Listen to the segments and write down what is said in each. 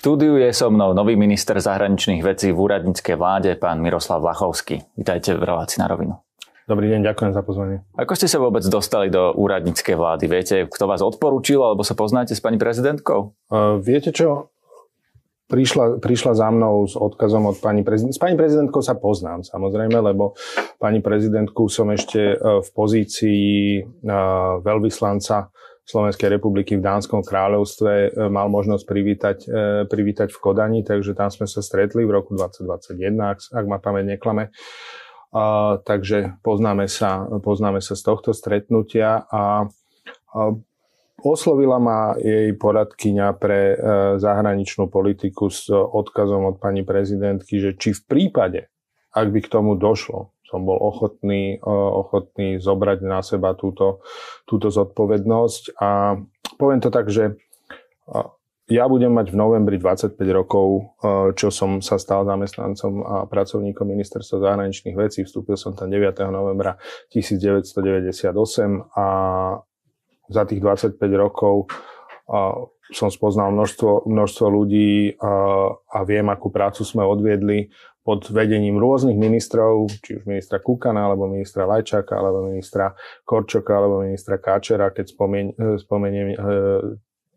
štúdiu je so mnou nový minister zahraničných vecí v úradníckej vláde, pán Miroslav Vachovský. Vítajte v relácii na rovinu. Dobrý deň, ďakujem za pozvanie. Ako ste sa vôbec dostali do úradníckej vlády? Viete, kto vás odporúčil, alebo sa poznáte s pani prezidentkou? Uh, viete čo? Prišla, prišla za mnou s odkazom od pani prezidentky. S pani prezidentkou sa poznám, samozrejme, lebo pani prezidentku som ešte v pozícii veľvyslanca Slovenskej republiky v Dánskom kráľovstve e, mal možnosť privítať, e, privítať v Kodani, takže tam sme sa stretli v roku 2021, ak, ak ma pamäť neklame. A, takže poznáme sa, poznáme sa z tohto stretnutia a, a oslovila ma jej poradkyňa pre e, zahraničnú politiku s odkazom od pani prezidentky, že či v prípade, ak by k tomu došlo, som bol ochotný, ochotný zobrať na seba túto, túto zodpovednosť. A poviem to tak, že ja budem mať v novembri 25 rokov, čo som sa stal zamestnancom a pracovníkom ministerstva zahraničných vecí. Vstúpil som tam 9. novembra 1998 a za tých 25 rokov som spoznal množstvo, množstvo ľudí a viem, akú prácu sme odviedli pod vedením rôznych ministrov, či už ministra Kukana, alebo ministra Lajčaka, alebo ministra Korčoka, alebo ministra Káčera, keď spomen, spomeniem e,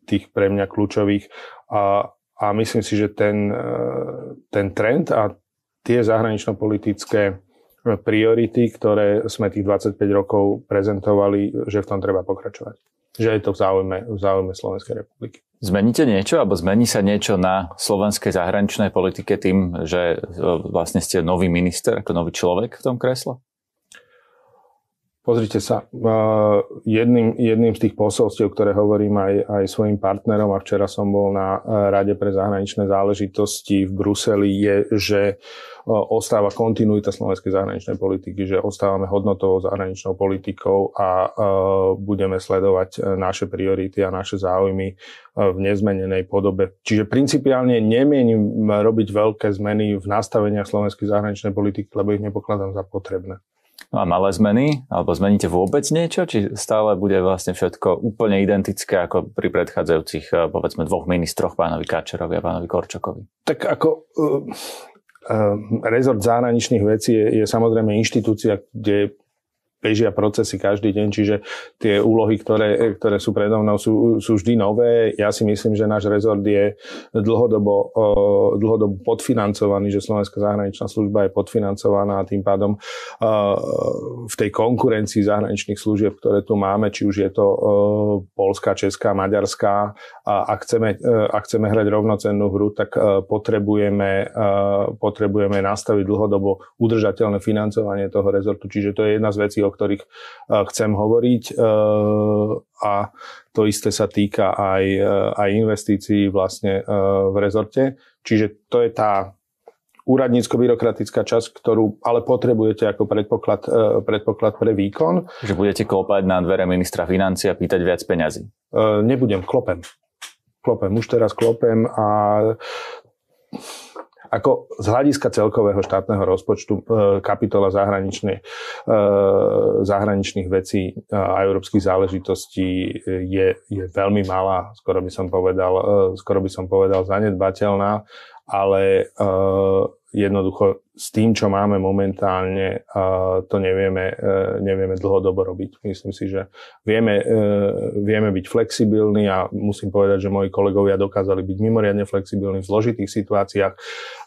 tých pre mňa kľúčových. A, a myslím si, že ten, e, ten trend a tie zahranično-politické priority, ktoré sme tých 25 rokov prezentovali, že v tom treba pokračovať. Že je to v záujme, v záujme Slovenskej republiky. Zmeníte niečo, alebo zmení sa niečo na slovenskej zahraničnej politike tým, že e, vlastne ste nový minister, ako nový človek v tom kresle? Pozrite sa, e, jedným, jedným z tých posolstiev, ktoré hovorím aj, aj svojim partnerom, a včera som bol na e, Rade pre zahraničné záležitosti v Bruseli, je, že ostáva kontinuita slovenskej zahraničnej politiky, že ostávame hodnotovou zahraničnou politikou a budeme sledovať e, naše priority a naše záujmy e, v nezmenenej podobe. Čiže principiálne nemienim robiť veľké zmeny v nastaveniach slovenskej zahraničnej politiky, lebo ich nepokladám za potrebné. No a malé zmeny? Alebo zmeníte vôbec niečo? Či stále bude vlastne všetko úplne identické ako pri predchádzajúcich, e, povedzme, dvoch ministroch, pánovi Káčerovi a pánovi Korčokovi? Tak ako... Uh rezort zahraničných vecí je, je samozrejme inštitúcia, kde bežia procesy každý deň, čiže tie úlohy, ktoré, ktoré sú predo mnou, sú, sú vždy nové. Ja si myslím, že náš rezort je dlhodobo, dlhodobo podfinancovaný, že Slovenská zahraničná služba je podfinancovaná a tým pádom v tej konkurencii zahraničných služieb, ktoré tu máme, či už je to Polská, Česká, Maďarská, a ak chceme, ak chceme hrať rovnocennú hru, tak potrebujeme, potrebujeme nastaviť dlhodobo udržateľné financovanie toho rezortu. Čiže to je jedna z vecí, o ktorých e, chcem hovoriť e, a to isté sa týka aj, e, aj investícií vlastne v rezorte. Čiže to je tá úradnícko-byrokratická časť, ktorú ale potrebujete ako predpoklad, predpoklad pre výkon. Že budete klopať na dvere ministra financí a pýtať viac peňazí. Nebudem, klopem. Klopem, už teraz klopem a ako z hľadiska celkového štátneho rozpočtu e, kapitola zahraničných, e, zahraničných vecí a európskych záležitostí je, je veľmi malá, skoro by som povedal, e, skoro by som povedal zanedbateľná, ale jednoducho s tým, čo máme momentálne, to nevieme, e, nevieme dlhodobo robiť. Myslím si, že vieme, e, vieme byť flexibilní a musím povedať, že moji kolegovia dokázali byť mimoriadne flexibilní v zložitých situáciách,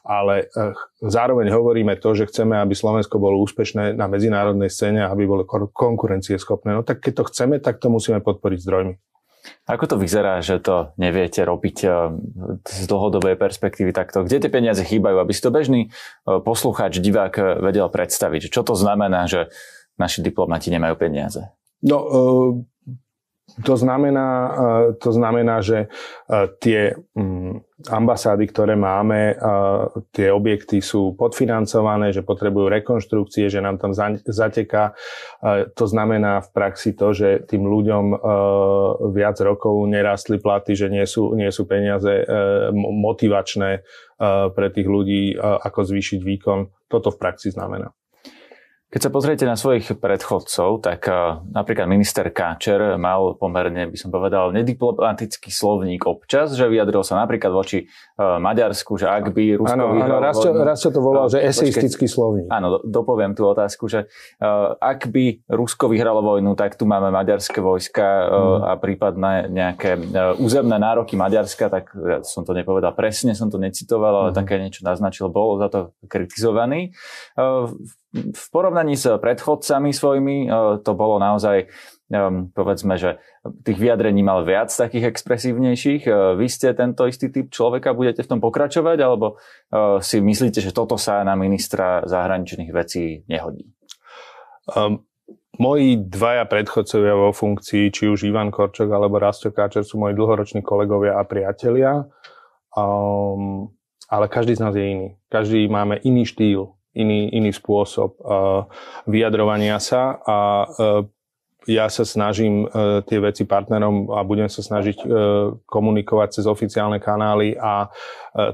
ale e, zároveň hovoríme to, že chceme, aby Slovensko bolo úspešné na medzinárodnej scéne, aby bolo konkurencieschopné. No tak keď to chceme, tak to musíme podporiť zdrojmi. Ako to vyzerá, že to neviete robiť eh, z dlhodobej perspektívy takto? Kde tie peniaze chýbajú? Aby si to bežný eh, poslucháč, divák eh, vedel predstaviť. Čo to znamená, že naši diplomati nemajú peniaze? No, to znamená, to znamená, že tie mm, ambasády, ktoré máme, tie objekty sú podfinancované, že potrebujú rekonštrukcie, že nám tam zateká. To znamená v praxi to, že tým ľuďom viac rokov nerastli platy, že nie sú, nie sú peniaze motivačné pre tých ľudí, ako zvýšiť výkon. Toto v praxi znamená. Keď sa pozriete na svojich predchodcov, tak uh, napríklad minister Káčer mal pomerne, by som povedal, nediplomatický slovník občas, že vyjadril sa napríklad voči uh, Maďarsku, že ak by Rusko Áno, áno raz, raz to volal, že eseistický slovník. Áno, dopoviem tú otázku, že uh, ak by Rusko vyhralo vojnu, tak tu máme maďarské vojska hmm. a prípadné nejaké územné nároky Maďarska, tak ja som to nepovedal presne, som to necitoval, ale hmm. také niečo naznačil, bol za to kritizovaný. V porovnaní s predchodcami svojimi e, to bolo naozaj, e, povedzme, že tých vyjadrení mal viac takých expresívnejších. E, vy ste tento istý typ človeka, budete v tom pokračovať, alebo si myslíte, že toto sa na ministra zahraničných vecí nehodí? Um, moji dvaja predchodcovia vo funkcii, či už Ivan Korčok alebo Rasto Káčer, sú moji dlhoroční kolegovia a priatelia. Um, ale každý z nás je iný. Každý máme iný štýl iný, iný spôsob uh, vyjadrovania sa a uh, ja sa snažím uh, tie veci partnerom a budem sa snažiť komunikovať cez oficiálne kanály a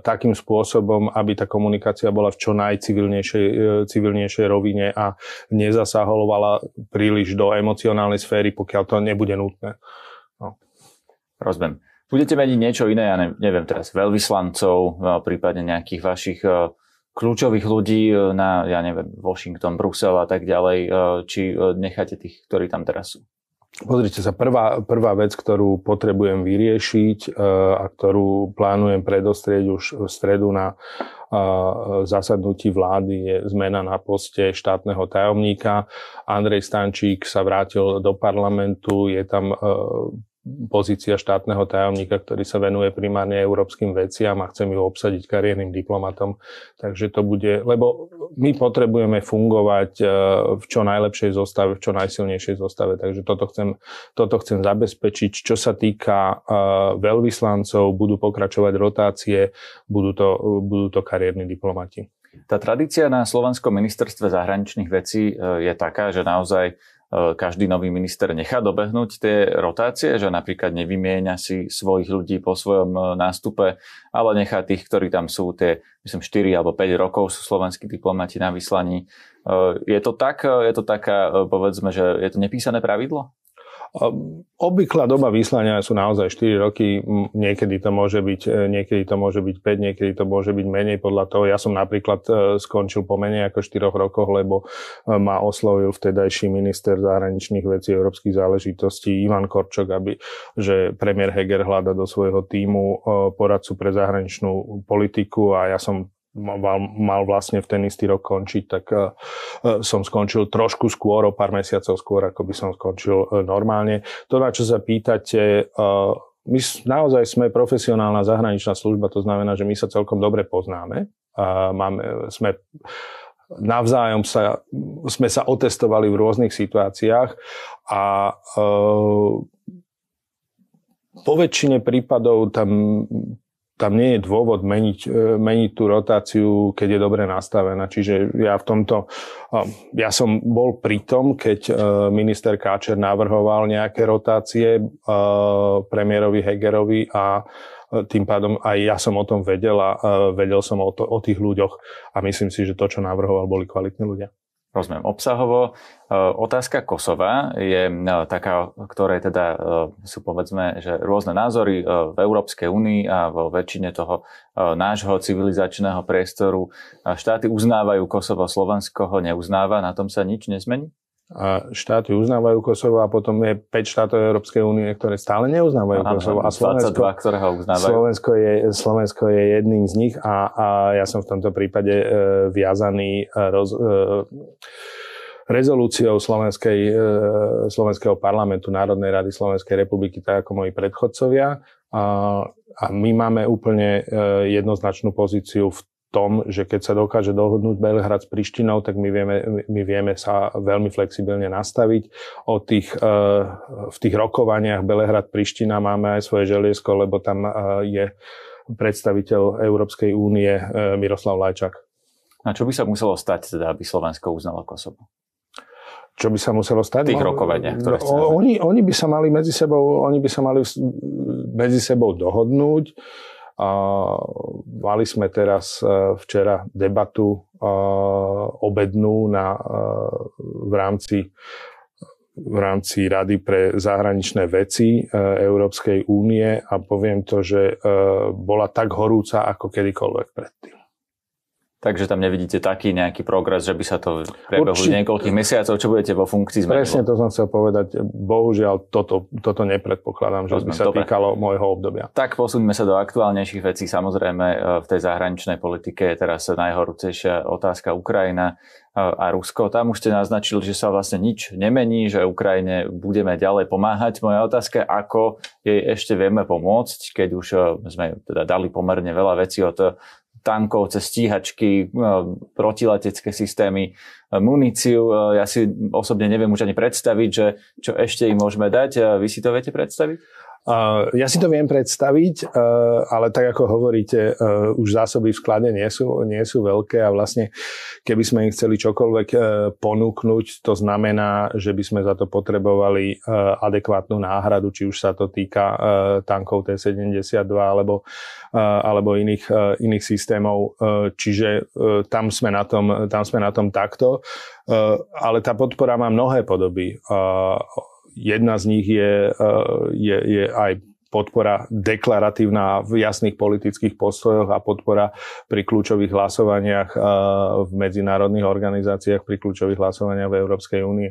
takým spôsobom, aby tá komunikácia bola v čo najcivilnejšej civilnejšej rovine a nezasahovala príliš do emocionálnej sféry, pokiaľ to nebude nutné. No. Rozumiem. Budete meniť niečo iné, ja neviem teraz, veľvyslancov, prípadne nejakých vašich kľúčových ľudí e, na, ja neviem, Washington, Brusel a tak ďalej, e, či e, necháte tých, ktorí tam teraz sú? Pozrite sa, prvá, prvá vec, ktorú potrebujem vyriešiť a ktorú plánujem predostrieť už v stredu na zasadnutí vlády je zmena na poste štátneho tajomníka. Andrej Stančík sa vrátil do parlamentu, je tam pozícia štátneho tajomníka, ktorý sa venuje primárne európskym veciam a chcem ju obsadiť kariérnym diplomatom. Takže to bude, lebo my potrebujeme fungovať e, v čo najlepšej zostave, v čo najsilnejšej zostave. Takže toto chcem, toto chcem zabezpečiť. Čo sa týka e, veľvyslancov, budú pokračovať rotácie, budú to, budú to kariérni diplomati. Tá tradícia na Slovenskom ministerstve zahraničných vecí e, je taká, že naozaj každý nový minister nechá dobehnúť tie rotácie, že napríklad nevymieňa si svojich ľudí po svojom e, nástupe, ale nechá tých, ktorí tam sú tie, myslím, 4 alebo 5 rokov sú slovenskí diplomati na vyslaní. E, je to tak, je to taká, povedzme, že je to nepísané pravidlo? Obvyklá doba vyslania sú naozaj 4 roky, niekedy to môže byť, e, niekedy to môže byť 5, niekedy to môže byť menej podľa toho. Ja som napríklad e, skončil po menej ako 4 rokoch, lebo e, ma oslovil vtedajší minister zahraničných vecí európskych záležitostí Ivan Korčok, aby, že premiér Heger hľada do svojho týmu poradcu pre zahraničnú politiku a ja som mal, vlastne v ten istý rok končiť, tak uh, som skončil trošku skôr, o pár mesiacov skôr, ako by som skončil uh, normálne. To, na čo sa pýtate, my naozaj sme profesionálna zahraničná služba, to znamená, že my sa celkom dobre poznáme. Máme, sme navzájom sa, sme sa otestovali v rôznych situáciách a po väčšine prípadov tam tam nie je dôvod meniť, e, meniť tú rotáciu, keď je dobre nastavená. Čiže ja v tomto, ja som bol pri tom, keď e, minister Káčer navrhoval nejaké rotácie e, premiérovi Hegerovi a tým pádom aj ja som o tom vedel a vedel som o, to, o tých ľuďoch a myslím si, že to, čo navrhoval, boli kvalitní ľudia. Rozumiem. Obsahovo e, otázka Kosova je e, taká, ktoré teda e, sú povedzme, že rôzne názory v Európskej únii a vo väčšine toho nášho civilizačného priestoru. Štáty uznávajú Kosovo, Slovensko ho neuznáva, na tom sa nič nezmení? A štáty uznávajú Kosovo a potom je 5 štátov Európskej únie, ktoré stále neuznávajú ano, Kosovo. A Slovensko, 22, ktoré ho uznávajú. Slovensko je, Slovensko je jedným z nich a, a ja som v tomto prípade e, viazaný e, roz, e, rezolúciou Slovenskej, e, Slovenského parlamentu Národnej rady Slovenskej republiky, tak ako moji predchodcovia. A, a my máme úplne e, jednoznačnú pozíciu v tom, že keď sa dokáže dohodnúť Belehrad s Prištinou, tak my vieme, my vieme sa veľmi flexibilne nastaviť. O tých, e, v tých rokovaniach Belehrad-Priština máme aj svoje želiesko, lebo tam e, je predstaviteľ Európskej únie e, Miroslav Lajčak. A čo by sa muselo stať, teda, aby Slovensko uznalo Kosovo? Čo by sa muselo stať? Tých no, rokovaniach, ktoré oni, oni by sa mali medzi sebou, oni by sa mali medzi sebou dohodnúť Mali sme teraz včera debatu obednú na, v rámci v rámci Rady pre zahraničné veci Európskej únie a poviem to, že bola tak horúca ako kedykoľvek predtým. Takže tam nevidíte taký nejaký progres, že by sa to prebehu niekoľkých mesiacov, čo budete vo funkcii zmenilo? Presne to som chcel povedať. Bohužiaľ, toto, toto nepredpokladám, že Rozumiem, by sa dobre. týkalo môjho obdobia. Tak posuňme sa do aktuálnejších vecí. Samozrejme, e, v tej zahraničnej politike je teraz najhorúcejšia otázka Ukrajina e, a Rusko. Tam už ste naznačili, že sa vlastne nič nemení, že Ukrajine budeme ďalej pomáhať. Moja otázka ako jej ešte vieme pomôcť, keď už e, sme teda dali pomerne veľa vecí od tankov, cez stíhačky, e, protiletecké systémy, e, muníciu. E, ja si osobne neviem už ani predstaviť, že čo ešte im môžeme dať. Vy si to viete predstaviť? Ja si to viem predstaviť, uh, ale tak ako hovoríte, uh, už zásoby v sklade nie sú, nie sú veľké a vlastne keby sme im chceli čokoľvek ponúknuť, to znamená, že by sme za to potrebovali adekvátnu náhradu, či už sa to týka tankov T-72 alebo, alebo iných, iných systémov. Čiže tam sme na tom, tam sme na tom takto. Ale tá podpora má mnohé podoby Jedna z nich je, eh, je, je aj podpora deklaratívna v jasných politických postojoch a podpora pri kľúčových hlasovaniach eh, v medzinárodných organizáciách, pri kľúčových hlasovaniach v Európskej únii.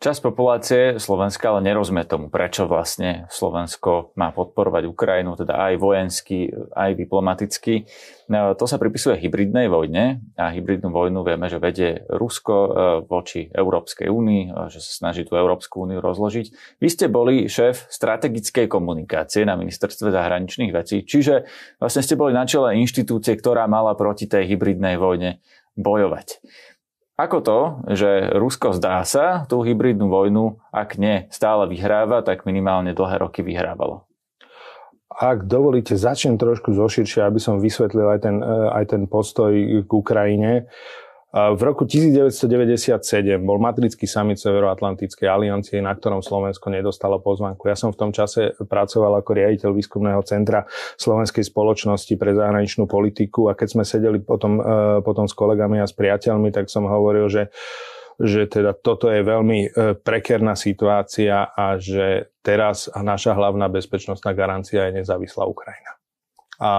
Časť populácie Slovenska ale nerozumie tomu, prečo vlastne Slovensko má podporovať Ukrajinu, teda aj vojensky, aj diplomaticky. No, to sa pripisuje hybridnej vojne a hybridnú vojnu vieme, že vedie Rusko e, voči Európskej únii, e, že sa snaží tú Európsku úniu rozložiť. Vy ste boli šéf strategickej komunikácie na ministerstve zahraničných vecí, čiže vlastne ste boli na čele inštitúcie, ktorá mala proti tej hybridnej vojne bojovať. Ako to, že Rusko zdá sa tú hybridnú vojnu, ak nie stále vyhráva, tak minimálne dlhé roky vyhrávalo? Ak dovolíte, začnem trošku zoširšie, aby som vysvetlil aj ten, eh, aj ten postoj k Ukrajine. V roku 1997 bol Madridský summit Severoatlantickej aliancie, na ktorom Slovensko nedostalo pozvanku. Ja som v tom čase pracoval ako riaditeľ výskumného centra Slovenskej spoločnosti pre zahraničnú politiku a keď sme sedeli potom, e, potom s kolegami a s priateľmi, tak som hovoril, že že teda toto je veľmi e, prekerná situácia a že teraz naša hlavná bezpečnostná garancia je nezávislá Ukrajina. A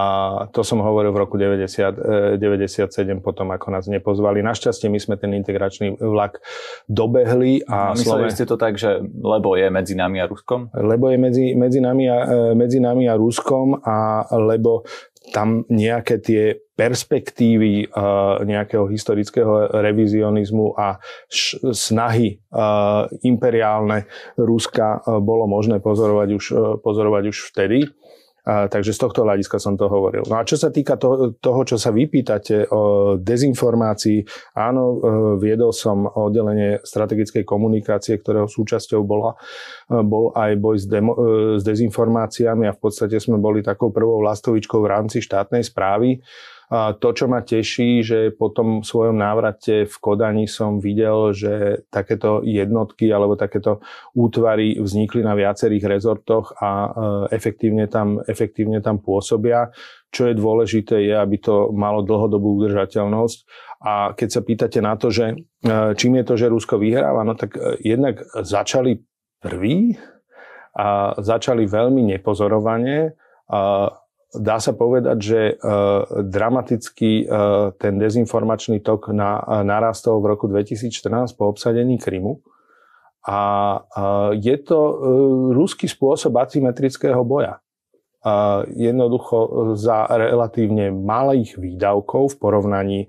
to som hovoril v roku 90, 97, e, potom ako nás nepozvali. Našťastie my sme ten integračný vlak dobehli. A mysleli Sloven... ste to tak, že lebo je medzi nami a Ruskom? Lebo je medzi, medzi, nami, a, e, medzi nami a Ruskom a lebo tam nejaké tie perspektívy uh, nejakého historického revizionizmu a š- snahy uh, imperiálne Ruska uh, bolo možné pozorovať už, uh, pozorovať už vtedy. A, takže z tohto hľadiska som to hovoril. No a čo sa týka toho, toho čo sa vypýtate o dezinformácii, áno, e, viedol som oddelenie strategickej komunikácie, ktorého súčasťou bola, e, bol aj boj s, demo, e, s dezinformáciami a v podstate sme boli takou prvou lastovičkou v rámci štátnej správy. To, čo ma teší, že po tom svojom návrate v Kodani som videl, že takéto jednotky alebo takéto útvary vznikli na viacerých rezortoch a e, efektívne tam, efektívne tam pôsobia. Čo je dôležité, je, aby to malo dlhodobú udržateľnosť. A keď sa pýtate na to, že e, čím je to, že Rusko vyhráva, no tak e, jednak začali prví a začali veľmi nepozorovane. Dá sa povedať, že uh, dramaticky uh, ten dezinformačný tok uh, narastol v roku 2014 po obsadení Krymu. A je to ruský spôsob asymetrického boja jednoducho za relatívne malých výdavkov v porovnaní e,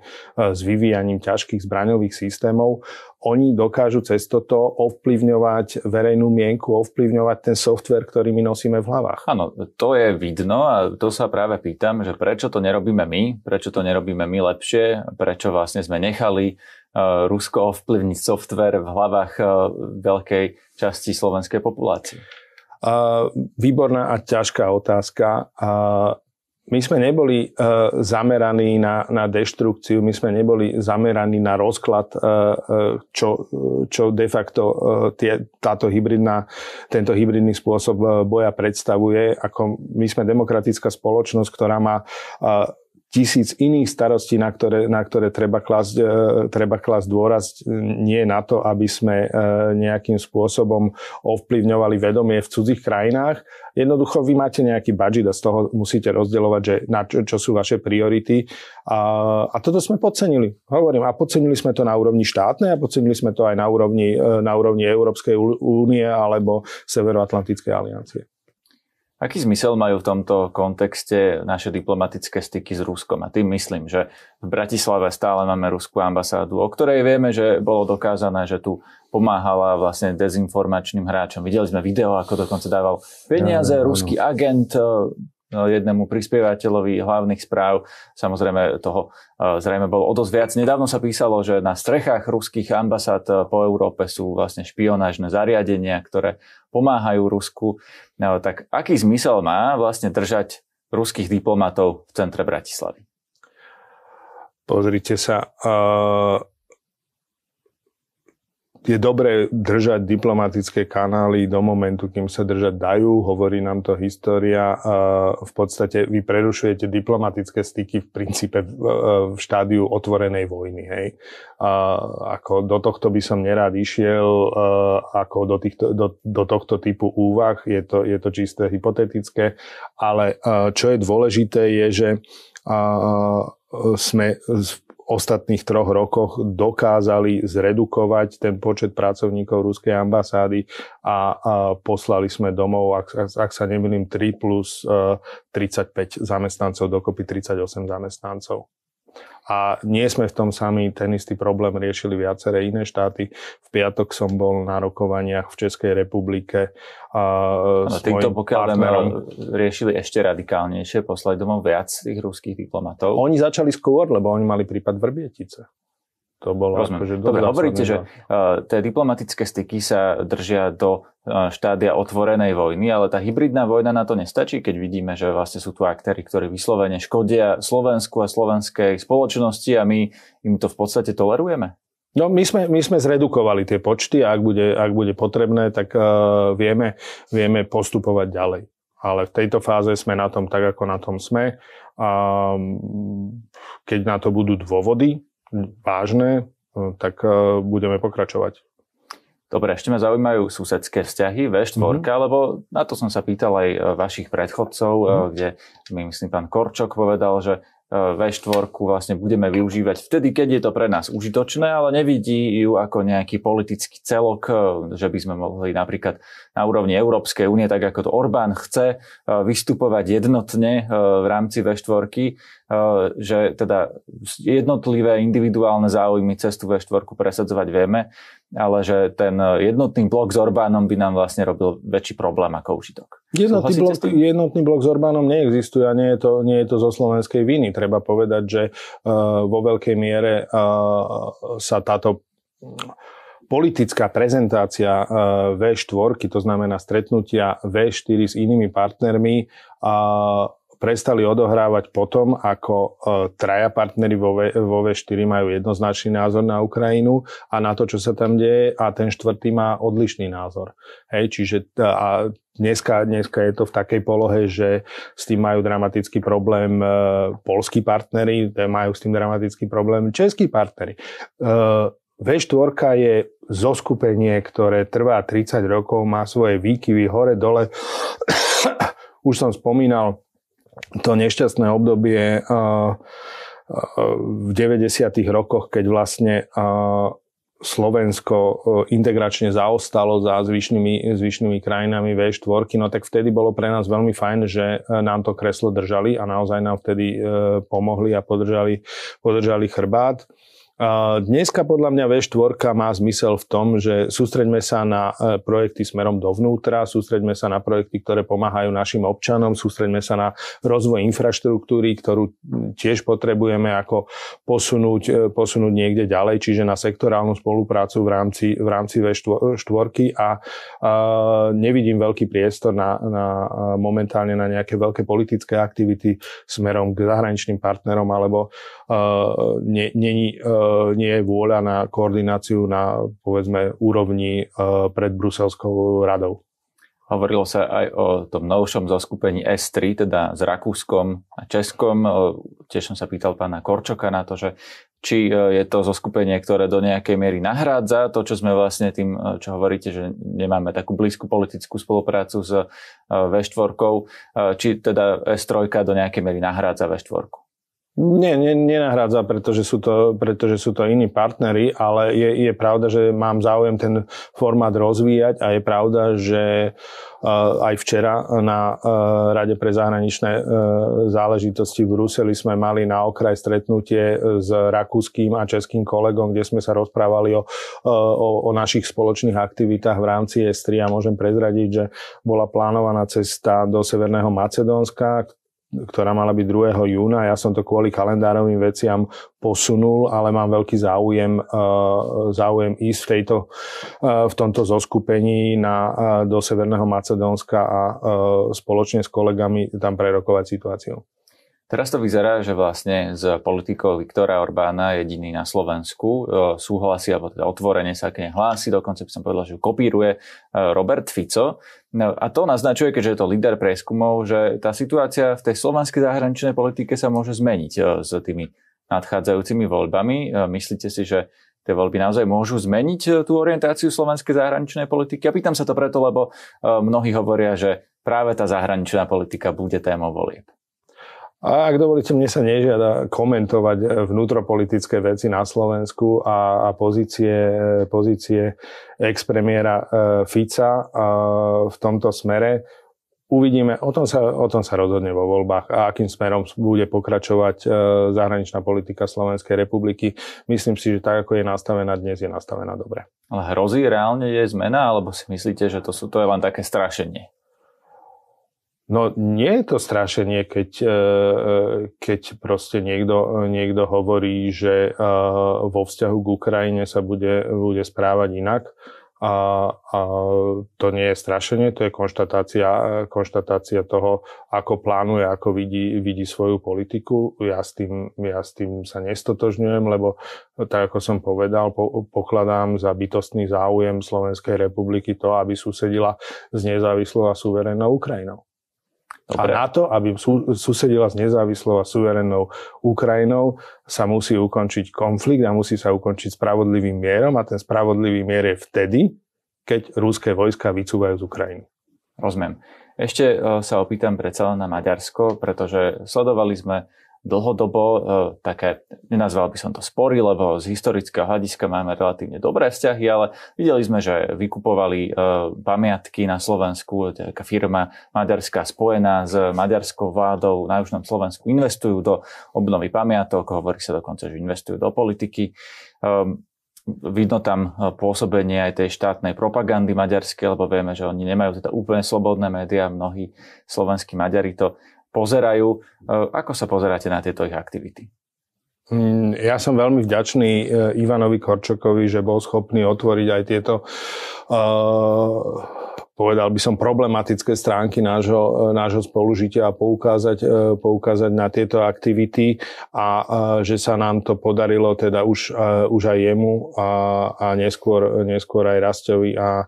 s vyvíjaním ťažkých zbraňových systémov, oni dokážu cez toto ovplyvňovať verejnú mienku, ovplyvňovať ten software, ktorý my nosíme v hlavách. Áno, to je vidno a to sa práve pýtam, že prečo to nerobíme my, prečo to nerobíme my lepšie, prečo vlastne sme nechali uh, Rusko ovplyvniť software v hlavách veľkej časti slovenskej populácie. Výborná a ťažká otázka. my sme neboli uh, zameraní na, na deštrukciu, my sme neboli zameraní na rozklad, uh, uh, čo, čo de facto tie, táto hybridná, tento hybridný spôsob boja predstavuje. Ako my sme demokratická spoločnosť, ktorá má tisíc iných starostí, na ktoré, na ktoré treba, klasť, e, treba klasť dôraz, nie na to, aby sme e, nejakým spôsobom ovplyvňovali vedomie v cudzích krajinách. Jednoducho vy máte nejaký budget a z toho musíte rozdeľovať, že na čo, čo sú vaše priority. A, a toto sme podcenili. Hovorím, a podcenili sme to na úrovni štátnej a podcenili sme to aj na úrovni, e, na úrovni Európskej únie alebo Severoatlantickej aliancie. Aký zmysel majú v tomto kontexte naše diplomatické styky s Ruskom? A tým myslím, že v Bratislave stále máme ruskú ambasádu, o ktorej vieme, že bolo dokázané, že tu pomáhala vlastne dezinformačným hráčom. Videli sme video, ako dokonca dával peniaze, ja, ruský agent jednému prispievateľovi hlavných správ. Samozrejme toho e, zrejme bolo o dosť viac. Nedávno sa písalo, že na strechách ruských ambasád e, po Európe sú vlastne špionážne zariadenia, ktoré pomáhajú Rusku. No, tak aký zmysel má vlastne držať ruských diplomatov v centre Bratislavy? Pozrite sa, uh je dobré držať diplomatické kanály do momentu, kým sa držať dajú. Hovorí nám to história. V podstate vy prerušujete diplomatické styky v princípe v štádiu otvorenej vojny. Hej. Ako do tohto by som nerád išiel, ako do, týchto, do, do tohto typu úvah. Je to, je to čisté hypotetické. Ale čo je dôležité je, že sme ostatných troch rokoch dokázali zredukovať ten počet pracovníkov ruskej ambasády a, a poslali sme domov, ak, ak, sa nemýlim, 3 plus uh, e, 35 zamestnancov, dokopy 38 zamestnancov. A nie sme v tom sami, ten istý problém riešili viaceré iné štáty. V piatok som bol na rokovaniach v Českej republike a s týmto pokiaľ partnerom. riešili ešte radikálnejšie, poslali domov viac tých ruských diplomatov. Oni začali skôr, lebo oni mali prípad Vrbietice. To bolo Rozumiem. akože Dobre, hovoríte, že uh, tie diplomatické styky sa držia do uh, štádia otvorenej vojny, ale tá hybridná vojna na to nestačí, keď vidíme, že vlastne sú tu aktéry, ktorí vyslovene škodia Slovensku a slovenskej spoločnosti a my im to v podstate tolerujeme? No, my sme, my sme zredukovali tie počty a ak bude, ak bude potrebné, tak uh, vieme, vieme postupovať ďalej. Ale v tejto fáze sme na tom tak, ako na tom sme. Um, keď na to budú dôvody, vážne, no, tak e, budeme pokračovať. Dobre, ešte ma zaujímajú susedské vzťahy V4, mm-hmm. lebo na to som sa pýtal aj e, vašich predchodcov, mm-hmm. kde mi myslím pán Korčok povedal, že V4 vlastne budeme využívať vtedy, keď je to pre nás užitočné, ale nevidí ju ako nejaký politický celok, že by sme mohli napríklad na úrovni Európskej únie, tak ako to Orbán chce, vystupovať jednotne v rámci V4 že teda jednotlivé individuálne záujmy cestu V4 presadzovať vieme, ale že ten jednotný blok s Orbánom by nám vlastne robil väčší problém ako užitok. Jednotný blok, jednotný blok s Orbánom neexistuje a nie je, to, nie je to zo slovenskej viny. Treba povedať, že uh, vo veľkej miere uh, sa táto politická prezentácia V4, to znamená stretnutia V4 s inými partnermi, prestali odohrávať potom, ako e, traja partnery vo, v, vo V4 majú jednoznačný názor na Ukrajinu a na to, čo sa tam deje a ten štvrtý má odlišný názor. Hej, čiže a dneska, dneska je to v takej polohe, že s tým majú dramatický problém e, polskí partnery, majú s tým dramatický problém českí partnery. E, V4 je zoskupenie, ktoré trvá 30 rokov, má svoje výkyvy hore-dole. Už som spomínal to nešťastné obdobie v 90. rokoch, keď vlastne Slovensko integračne zaostalo za zvyšnými, zvyšnými krajinami V4, no tak vtedy bolo pre nás veľmi fajn, že e, nám to kreslo držali a naozaj nám vtedy e, pomohli a podržali, podržali chrbát. Dneska podľa mňa V4 má zmysel v tom, že sústreďme sa na e, projekty smerom dovnútra, sústreďme sa na projekty, ktoré pomáhajú našim občanom, sústreďme sa na rozvoj infraštruktúry, ktorú tiež potrebujeme ako posunúť, e, posunúť niekde ďalej, čiže na sektorálnu spoluprácu v rámci, v rámci V4 a, nevidím veľký priestor na, na, momentálne na nejaké veľké politické aktivity smerom k zahraničným partnerom alebo uh, není uh, nie je vôľa na koordináciu na, povedzme, úrovni e, pred Bruselskou radou. Hovorilo sa aj o tom novšom zoskupení S3, teda s Rakúskom a Českom. E, tiež som sa pýtal pána Korčoka na to, že či e, je to zoskupenie, ktoré do nejakej miery nahrádza to, čo sme vlastne tým, čo hovoríte, že nemáme takú blízku politickú spoluprácu s V4, či teda S3 do nejakej miery nahrádza V4. Nie, nie, nenahrádza, pretože sú, to, pretože sú to iní partnery, ale je, je pravda, že mám záujem ten formát rozvíjať a je pravda, že uh, aj včera na uh, Rade pre zahraničné uh, záležitosti v Bruseli sme mali na okraj stretnutie s rakúským a českým kolegom, kde sme sa rozprávali o, o, o našich spoločných aktivitách v rámci S3 a môžem prezradiť, že bola plánovaná cesta do Severného Macedónska, ktorá mala byť 2. júna. Ja som to kvôli kalendárovým veciam posunul, ale mám veľký záujem, eh, záujem ísť v, tejto, eh, v tomto zoskupení na, eh, do Severného Macedónska a spoločne s kolegami tam prerokovať situáciu. Teraz to vyzerá, že vlastne s politikou Viktora Orbána jediný na Slovensku súhlasí, alebo teda otvorene sa k nej hlási, dokonca by som povedal, že kopíruje Robert Fico. No, a to naznačuje, keďže je to líder prieskumov, že tá situácia v tej slovenskej zahraničnej politike sa môže zmeniť s tými nadchádzajúcimi voľbami. Myslíte si, že tie voľby naozaj môžu zmeniť tú orientáciu slovenskej zahraničnej politiky? A pýtam sa to preto, lebo mnohí hovoria, že práve tá zahraničná politika bude témou volieb. A ak dovolíte, mne sa nežiada komentovať vnútropolitické veci na Slovensku a, a pozície, pozície ex-premiéra e, Fica v tomto smere. Uvidíme, o tom, sa, o tom sa rozhodne vo voľbách a akým smerom bude pokračovať zahraničná politika Slovenskej republiky. Myslím si, že tak, ako je nastavená dnes, je nastavená dobre. Ale hrozí reálne je zmena, alebo si myslíte, že to, sú, to je len také strašenie? No nie je to strašenie, keď, e, e, keď proste niekto, niekto hovorí, že e, vo vzťahu k Ukrajine sa bude, bude správať inak. A, a to nie je strašenie, to je konštatácia, konštatácia toho, ako plánuje, ako vidí, vidí svoju politiku. Ja s, tým, ja s tým sa nestotožňujem, lebo tak ako som povedal, po, pokladám za bytostný záujem Slovenskej republiky to, aby susedila s nezávislou a suverénnou Ukrajinou. Dobre. A na to, aby susedila s nezávislou a suverennou Ukrajinou, sa musí ukončiť konflikt a musí sa ukončiť spravodlivým mierom a ten spravodlivý mier je vtedy, keď rúské vojska vycúvajú z Ukrajiny. Rozumiem. Ešte e, sa opýtam predsa len na Maďarsko, pretože sledovali sme dlhodobo e, také, nenazval by som to spory, lebo z historického hľadiska máme relatívne dobré vzťahy, ale videli sme, že vykupovali e, pamiatky na Slovensku, taká firma maďarská spojená s maďarskou vládou na južnom Slovensku, investujú do obnovy pamiatok, hovorí sa dokonca, že investujú do politiky. Vidno tam pôsobenie aj tej štátnej propagandy maďarskej, lebo vieme, že oni nemajú teda úplne slobodné médiá, mnohí slovenskí Maďari to pozerajú. E, ako sa pozeráte na tieto ich aktivity? Mm, ja som veľmi vďačný e, Ivanovi Korčokovi, že bol schopný otvoriť aj tieto uh, povedal by som, problematické stránky nášho, nášho spolužitia a poukázať, poukázať na tieto aktivity a, a že sa nám to podarilo teda už, už aj jemu a, a neskôr, neskôr aj Rastovi a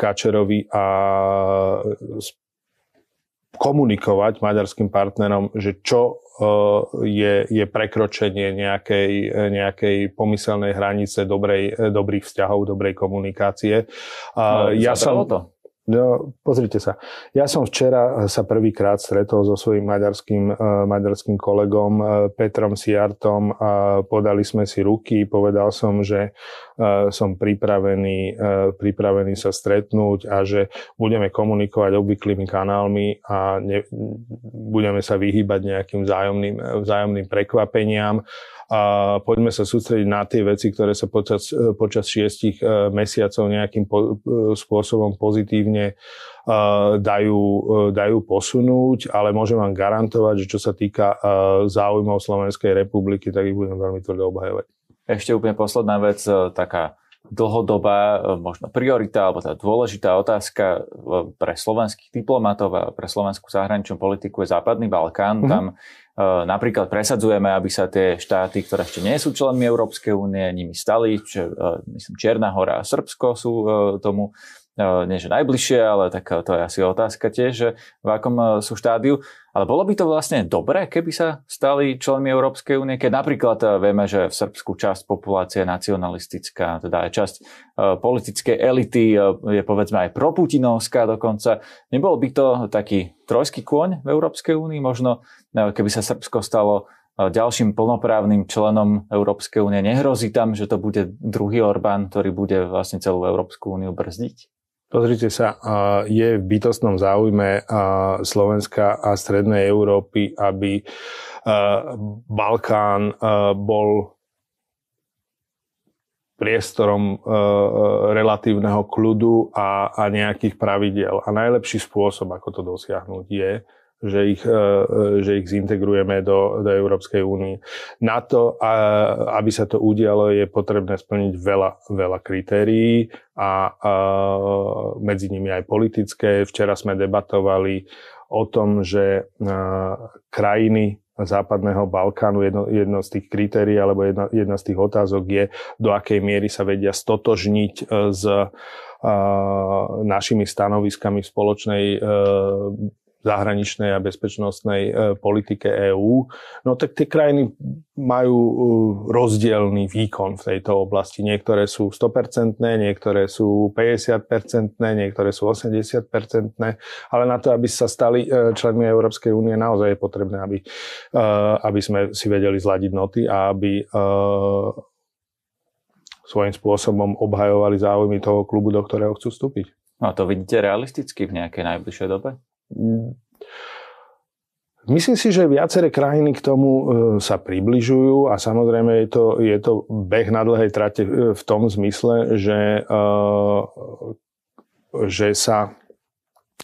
Kačerovi a komunikovať maďarským partnerom, že čo e, je, je prekročenie nejakej, nejakej pomyselnej hranice dobrej, dobrých vzťahov, dobrej komunikácie. No, ja som, to? No, pozrite sa. Ja som včera sa prvýkrát stretol so svojím maďarským, uh, maďarským kolegom uh, Petrom Siartom a podali sme si ruky. Povedal som, že uh, som pripravený, pripravený sa stretnúť a že budeme komunikovať obvyklými kanálmi a ne, budeme sa vyhýbať nejakým vzájomným, vzájomným prekvapeniam a poďme sa sústrediť na tie veci, ktoré sa počas, počas šiestich mesiacov nejakým po, spôsobom pozitívne dajú, dajú posunúť, ale môžem vám garantovať, že čo sa týka záujmov Slovenskej republiky, tak ich budem veľmi tvrdo obhajovať. Ešte úplne posledná vec, taká dlhodobá možno priorita alebo tá dôležitá otázka pre slovenských diplomatov a pre slovenskú zahraničnú politiku je Západný Balkán. Mm-hmm. Tam napríklad presadzujeme, aby sa tie štáty, ktoré ešte nie sú členmi Európskej únie, nimi stali. Čo, myslím, Čierna hora a Srbsko sú tomu nie že najbližšie, ale tak to je asi otázka tiež, že v akom e, sú štádiu. Ale bolo by to vlastne dobré, keby sa stali členmi Európskej únie, keď napríklad e, vieme, že v Srbsku časť populácie je nacionalistická, teda aj časť e, politickej elity je povedzme aj proputinovská dokonca. Nebol by to taký trojský kôň v Európskej únii? Možno keby sa Srbsko stalo ďalším plnoprávnym členom Európskej únie. Nehrozí tam, že to bude druhý Orbán, ktorý bude vlastne celú Európsku úniu brzdiť? Pozrite sa, je v bytostnom záujme Slovenska a Strednej Európy, aby Balkán bol priestorom relatívneho kľudu a, a nejakých pravidiel. A najlepší spôsob, ako to dosiahnuť, je, že ich, e, e, že ich zintegrujeme do, do Európskej únie. Na to, aby sa to udialo, je potrebné splniť veľa, veľa kritérií a, a medzi nimi aj politické. Včera sme debatovali o tom, že krajiny západného Balkánu, jedno, jedno z tých kritérií alebo jedna, jedna z tých otázok je, do akej miery sa vedia stotožniť e, s našimi stanoviskami v spoločnej zahraničnej a bezpečnostnej e, politike EÚ, no tak tie krajiny majú e, rozdielný výkon v tejto oblasti. Niektoré sú 100%, niektoré sú 50%, niektoré sú 80%, ale na to, aby sa stali e, členmi Európskej únie, naozaj je potrebné, aby, aby sme si vedeli zladiť noty a aby svojím spôsobom obhajovali záujmy toho klubu, do ktorého chcú vstúpiť. No a to vidíte realisticky v nejakej najbližšej dobe? Myslím si, že viaceré krajiny k tomu e, sa približujú a samozrejme je to, je to beh na dlhej trate e, v tom zmysle, že, e, že sa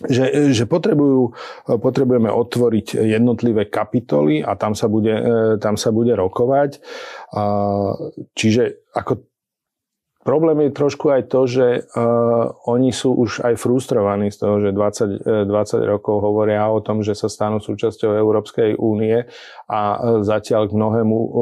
že, že potrebujú, potrebujeme otvoriť jednotlivé kapitoly a tam sa bude, tam sa bude rokovať. Čiže ako Problém je trošku aj to, že uh, oni sú už aj frustrovaní z toho, že 20, 20 e, rokov hovoria o tom, že sa stanú súčasťou Európskej únie a uh, zatiaľ k mnohému uh,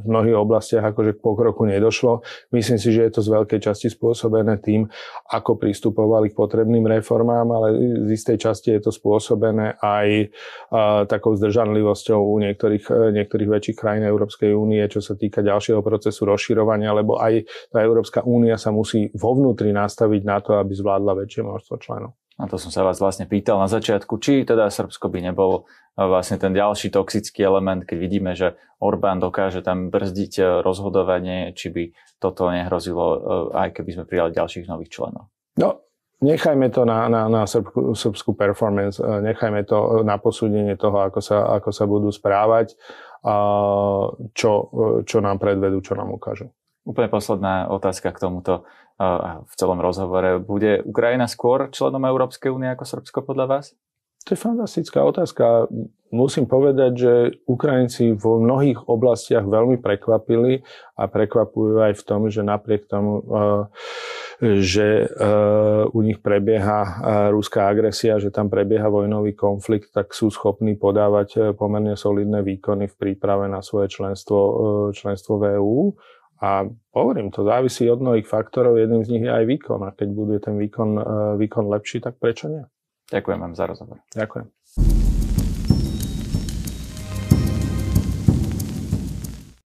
v mnohých oblastiach akože k pokroku nedošlo. Myslím si, že je to z veľkej časti spôsobené tým, ako pristupovali k potrebným reformám, ale z istej časti je to spôsobené aj uh, takou zdržanlivosťou u niektorých, niektorých väčších krajín Európskej únie, čo sa týka ďalšieho procesu rozširovania, lebo aj tá Európska únia sa musí vo vnútri nastaviť na to, aby zvládla väčšie množstvo členov. A to som sa vás vlastne pýtal na začiatku, či teda Srbsko by nebol e, vlastne ten ďalší toxický element, keď vidíme, že Orbán dokáže tam brzdiť e, rozhodovanie, či by toto nehrozilo, e, aj keby sme prijali ďalších nových členov. No, nechajme to na, na, na srbskú, srbskú performance, nechajme to na posúdenie toho, ako sa, ako sa budú správať, a čo, čo nám predvedú, čo nám ukážu. Úplne posledná otázka k tomuto v celom rozhovore. Bude Ukrajina skôr členom Európskej únie ako Srbsko podľa vás? To je fantastická otázka. Musím povedať, že Ukrajinci vo mnohých oblastiach veľmi prekvapili a prekvapujú aj v tom, že napriek tomu, že u nich prebieha ruská agresia, že tam prebieha vojnový konflikt, tak sú schopní podávať pomerne solidné výkony v príprave na svoje členstvo, členstvo v EÚ. A hovorím, to závisí od mnohých faktorov, jedným z nich je aj výkon. A keď bude ten výkon, e, výkon lepší, tak prečo nie? Ďakujem vám za rozhovor. Ďakujem.